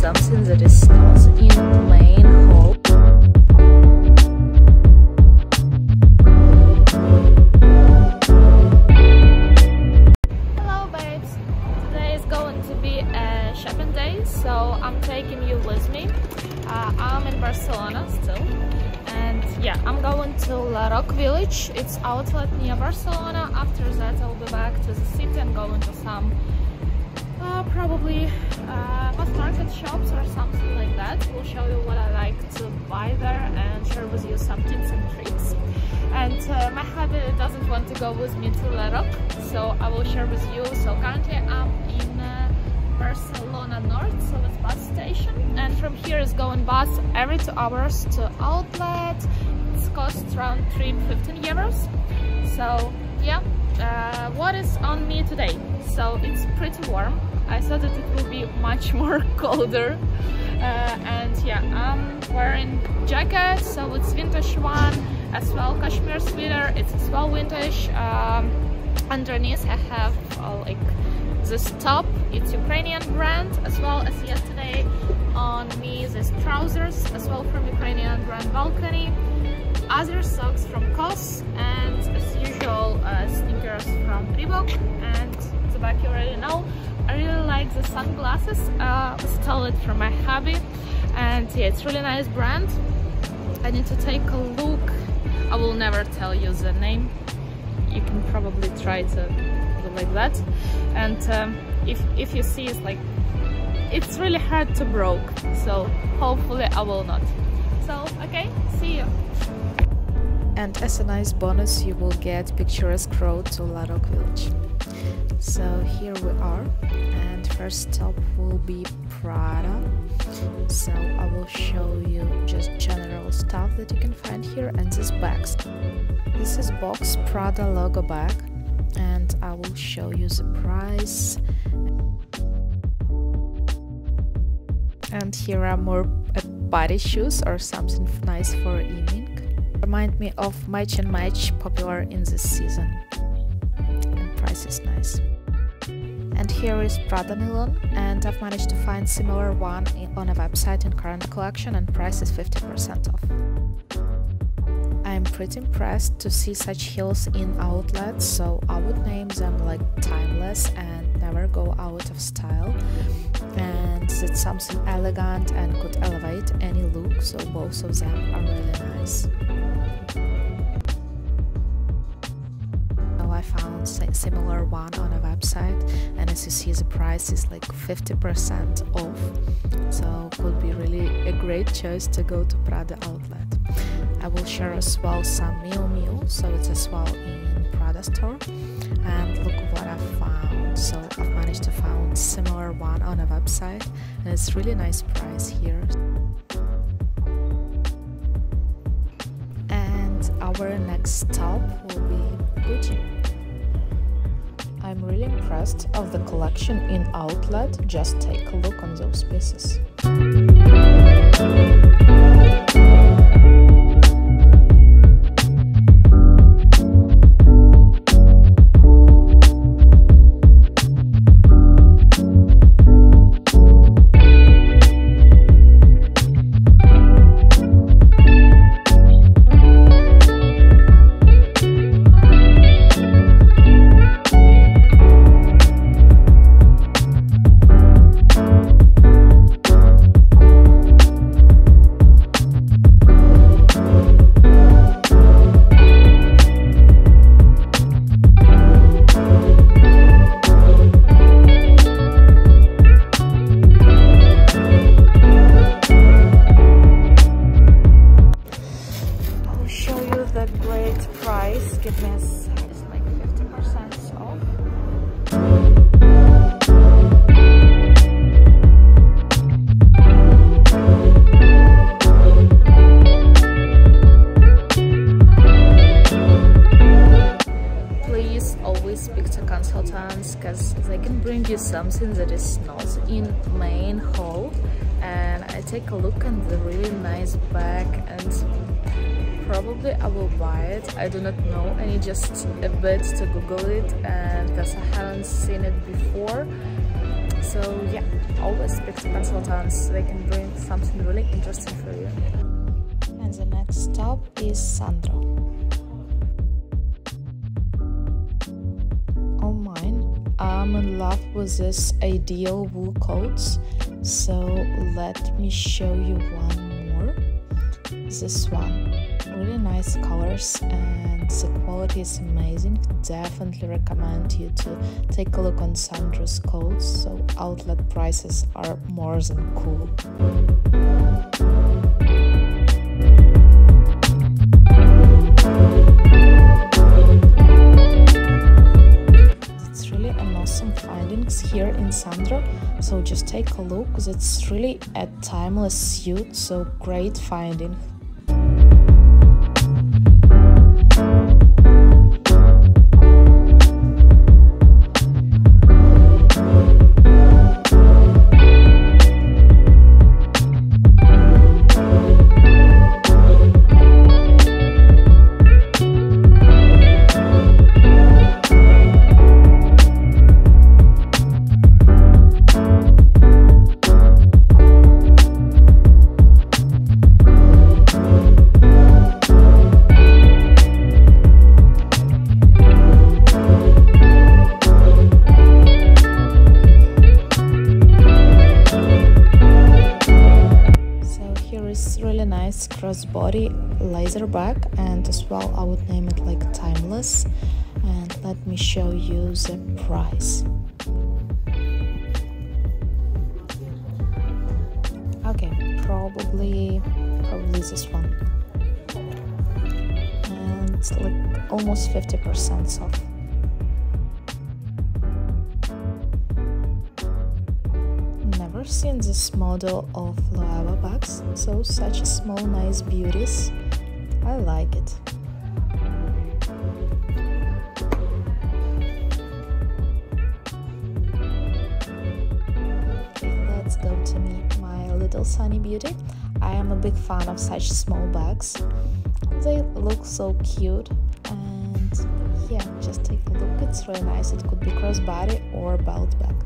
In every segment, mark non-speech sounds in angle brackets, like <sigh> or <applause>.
something that is not in main hall. Hello babes! Today is going to be a shopping day, so I'm taking you with me. Uh, I'm in Barcelona still, and yeah, I'm going to La Roca village. It's outlet near Barcelona. After that, I'll be back to the city and go into some uh, probably uh, mass market shops or something like that. We'll show you what I like to buy there and share with you some tips and tricks. And uh, my hubby doesn't want to go with me to La so I will share with you. So currently I'm in uh, Barcelona North, so it's bus station, and from here is going bus every two hours to outlet. It costs around 315 euros. So yeah, uh, what is on me today? So it's pretty warm I thought that it will be much <laughs> more colder. Uh, and yeah I'm wearing jacket so it's vintage one as well cashmere sweater it's as well vintage. Um, underneath I have uh, like this top it's Ukrainian brand as well as yesterday on me these trousers as well from Ukrainian brand Balcony other socks from COS and as usual uh, sneakers from Reebok and the back you already know I really like the sunglasses. Uh, stole it from my hubby and yeah, it's really nice brand. I need to take a look. I will never tell you the name. You can probably try to do like that. And um, if, if you see it's like, it's really hard to broke. So hopefully I will not. So, okay, see you. And as a nice bonus, you will get picturesque road to La Roca village. So here we are, and first stop will be Prada. So I will show you just general stuff that you can find here and this bags. This is box Prada logo bag, and I will show you the price. And here are more uh, body shoes or something nice for evening. Remind me of Match and Match, popular in this season. And price is nice. And here is Prada Nylon, and I've managed to find similar one on a website in current collection, and price is 50% off. I'm pretty impressed to see such heels in outlets, so I would name them like timeless and never go out of style. And it's something elegant and could elevate any look, so both of them are really nice. I found similar one on a website and as you see the price is like 50% off. So could be really a great choice to go to Prada outlet. I will share as well some Miu Miu so it's as well in Prada store. And look what I found. So I've managed to find similar one on a website and it's really nice price here. And our next stop will be Gucci I'm really impressed of the collection in outlet, just take a look on those pieces. Something that is not in main hall and I take a look at the really nice bag and probably I will buy it I do not know I need just a bit to google it and because I haven't seen it before So yeah, always speak to consultants. They can bring something really interesting for you. And the next stop is Sandro. I'm in love with this ideal wool coats. So let me show you one more. This one, really nice colors and the quality is amazing. Definitely recommend you to take a look on Sandro's coats. So outlet prices are more than cool. Here in Sandro. So just take a look. It's really a timeless suit. So great finding. Crossbody laser bag and as well I would name it like timeless. And let me show you the price. Okay probably probably this one. And like almost 50% off this model of Loewe bags, so such small nice beauties. I like it. Let's go to meet my little Sunny Beauty. I am a big fan of such small bags. They look so cute and yeah, just take a look. It's really nice. It could be crossbody or belt bag.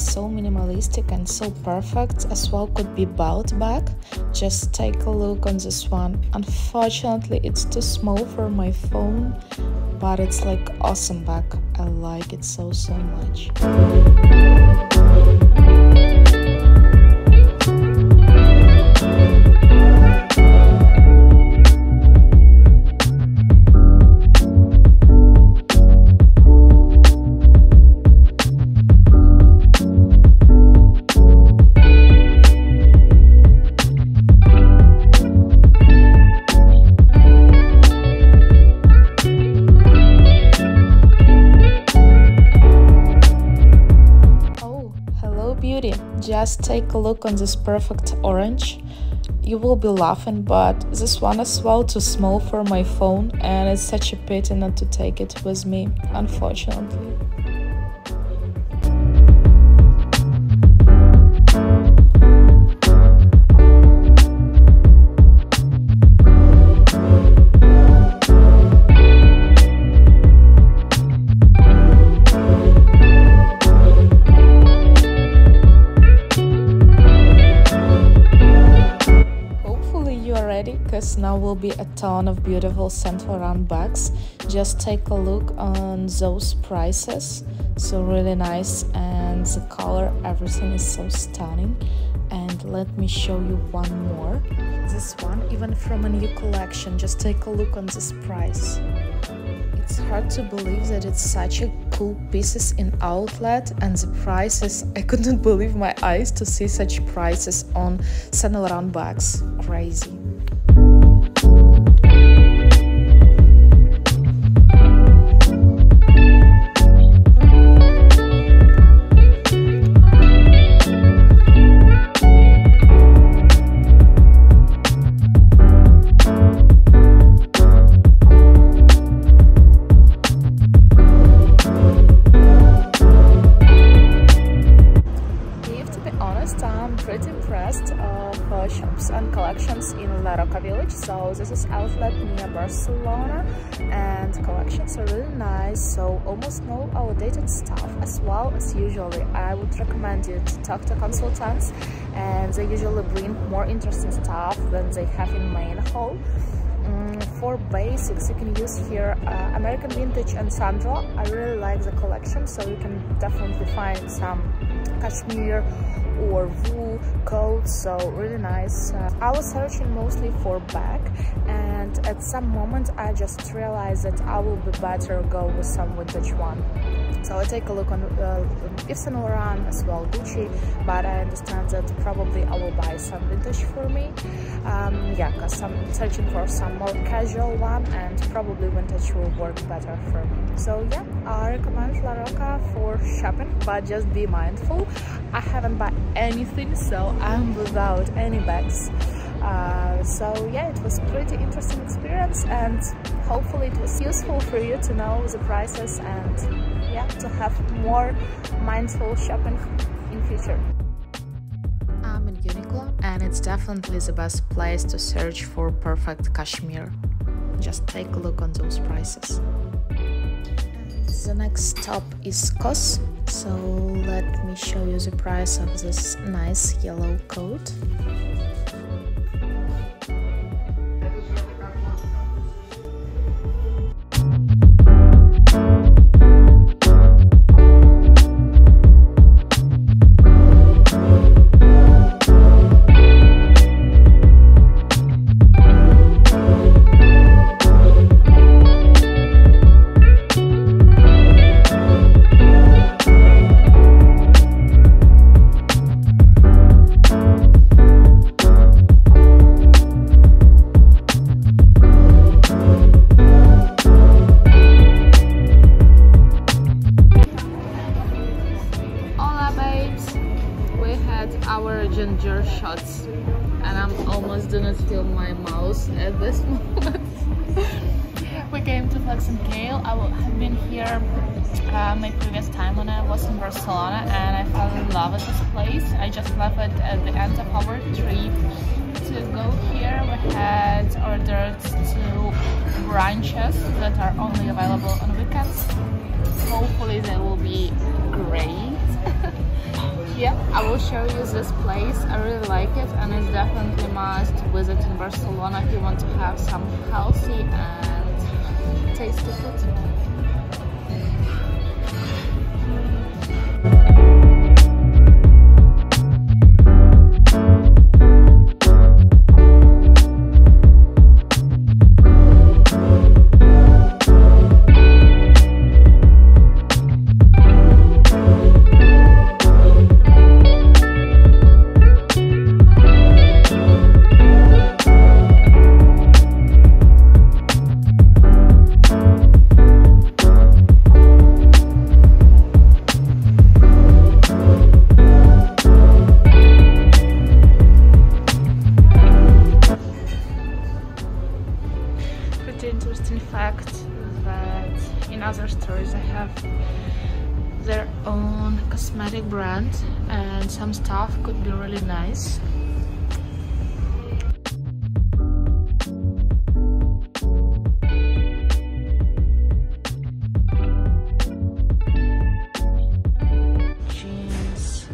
So minimalistic and so perfect as well could be belt bag just take a look on this one. Unfortunately it's too small for my phone but it's like awesome bag i like it so so much just take a look on this perfect orange. You will be laughing but this one is well too small for my phone and it's such a pity not to take it with me unfortunately because now will be a ton of beautiful Saint Laurent bags. Just take a look on those prices. So really nice and the color, everything is so stunning. And let me show you one more. This one, even from a new collection, just take a look on this price. It's hard to believe that it's such a cool pieces in outlet and the prices, <laughs> I couldn't believe my eyes to see such prices on Saint Laurent bags. Crazy. Shops so this is outlet near Barcelona and collections are really nice so almost no outdated stuff as well as usually. I would recommend you to talk to consultants and they usually bring more interesting stuff than they have in main hall mm, for basics you can use here uh, American Vintage and Sandro. I really like the collection so you can definitely find some cashmere or wool coats so really nice. Uh, i was searching mostly for bag and at some moment i just realized that i will be better go with some vintage one. So I take a look on uh, Yves Saint Laurent as well Gucci but I understand that probably I will buy some vintage for me. Um, yeah because I'm searching for some more casual one and probably vintage will work better for me. So yeah I recommend La Roca for shopping but just be mindful. I haven't bought anything so I'm without any bags. Uh, so yeah it was pretty interesting experience and hopefully it was useful for you to know the prices and yeah to have more mindful shopping in future. I'm in Uniqlo and it's definitely the best place to search for perfect cashmere. Just take a look on those prices the next stop is COS so let me show you the price of this nice yellow coat uh, my mouse at this <laughs> moment. We came to Flax and Kale. I have been here my previous time when I was in Barcelona and I fell in love with this place. I just left it at the end of our trip to go here. We had ordered two brunches that are only available on weekends. Hopefully they will be I will show you this place. I really like it and it's definitely must visit in Barcelona if you want to have some healthy and tasty food. Stuff could be really nice. Jeans.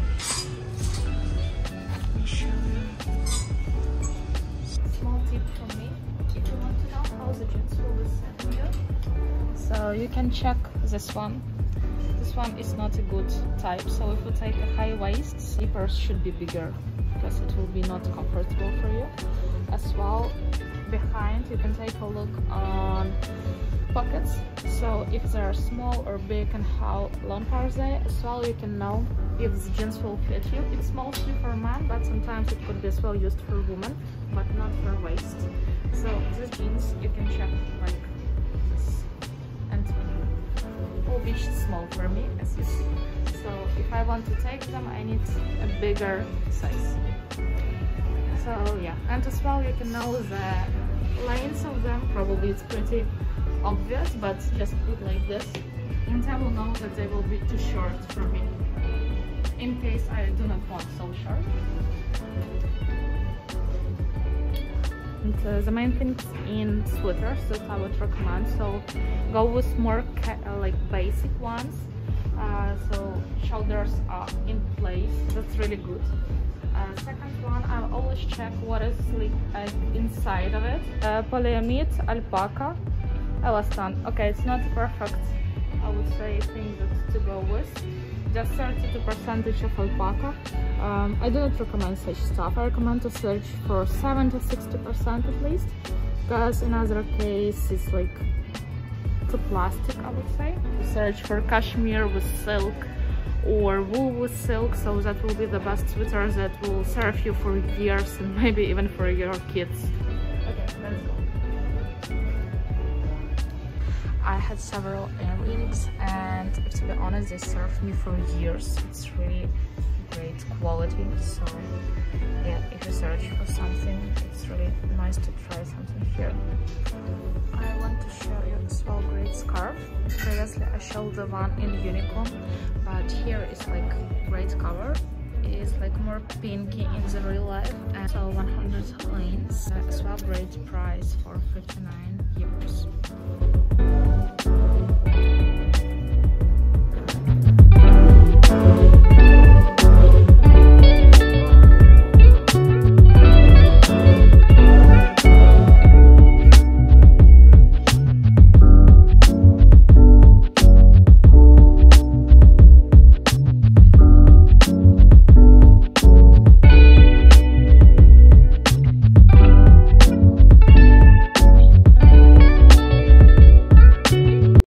Small tip from me. If you want to know how the jeans will so you can check this one not a good type. So if you take a high waist zippers should be bigger because it will be not comfortable for you as well. Behind you can take a look on pockets. So if they are small or big and how long are they as well you can know if the jeans will fit you. It's mostly for men but sometimes it could be as well used for women but not for waist. So these jeans you can check like will be small for me as you see. So if I want to take them I need a bigger size. So yeah. And as well you can know the lengths of them. Probably it's pretty obvious but just put like this. And I will know that they will be too short for me in case I do not want so short and the main things in sweaters that I would recommend so go with more uh, like basic ones. Uh, so shoulders are in place. That's really good. Uh, second one I always check what is inside of it. Uh, polyamide alpaca. Elastan okay it's not perfect. I would say thing that to go with just 32 percentage of alpaca. Um, I do not recommend such stuff. I recommend to search for 70 60 percent at least because in other case it's like to plastic I would say. Search for cashmere with silk or wool with silk so that will be the best sweater that will serve you for years and maybe even for your kids I had several earrings and to be honest they served me for years. It's really great quality so yeah if you search for something it's really nice to try something here. I want to show you this well great scarf. Previously I showed the one in Uniqlo but here is like great color. Is like more pinky in the real life and so 100 lanes as well great price for 59 euros